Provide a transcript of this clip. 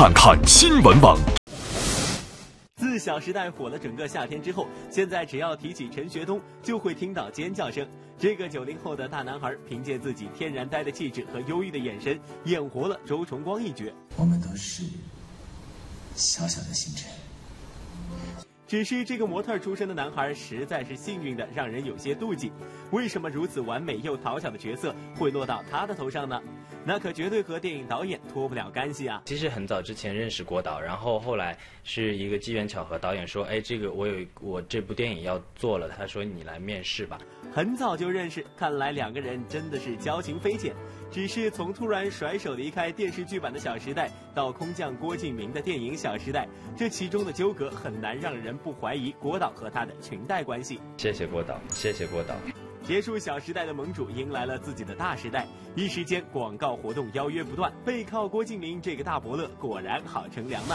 看看新闻网。自《小时代》火了整个夏天之后，现在只要提起陈学冬，就会听到尖叫声。这个九零后的大男孩，凭借自己天然呆的气质和忧郁的眼神，演活了周崇光一角。我们都是小小的星辰。只是这个模特出身的男孩实在是幸运的，让人有些妒忌。为什么如此完美又讨巧的角色会落到他的头上呢？那可绝对和电影导演脱不了干系啊！其实很早之前认识郭导，然后后来是一个机缘巧合，导演说：“哎，这个我有我这部电影要做了。”他说：“你来面试吧。”很早就认识，看来两个人真的是交情匪浅。只是从突然甩手离开电视剧版的《小时代》到空降郭敬明的电影《小时代》，这其中的纠葛很难让人不怀疑郭导和他的裙带关系。谢谢郭导，谢谢郭导。结束《小时代》的盟主迎来了自己的大时代，一时间广告活动邀约不断，背靠郭敬明这个大伯乐果然好乘凉呢。